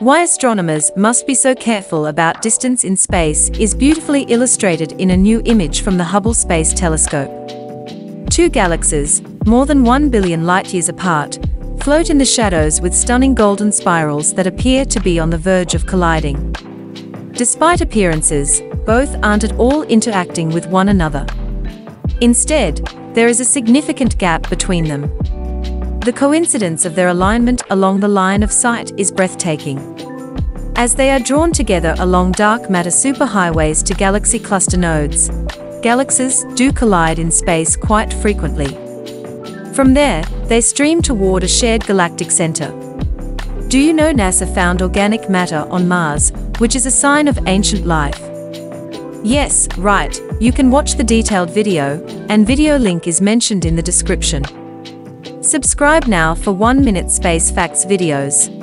Why astronomers must be so careful about distance in space is beautifully illustrated in a new image from the Hubble Space Telescope. Two galaxies, more than 1 billion light-years apart, float in the shadows with stunning golden spirals that appear to be on the verge of colliding. Despite appearances, both aren't at all interacting with one another. Instead, there is a significant gap between them. The coincidence of their alignment along the line of sight is breathtaking. As they are drawn together along dark matter superhighways to galaxy cluster nodes, galaxies do collide in space quite frequently. From there, they stream toward a shared galactic center. Do you know NASA found organic matter on Mars, which is a sign of ancient life? Yes, right, you can watch the detailed video, and video link is mentioned in the description. Subscribe now for 1 minute space facts videos.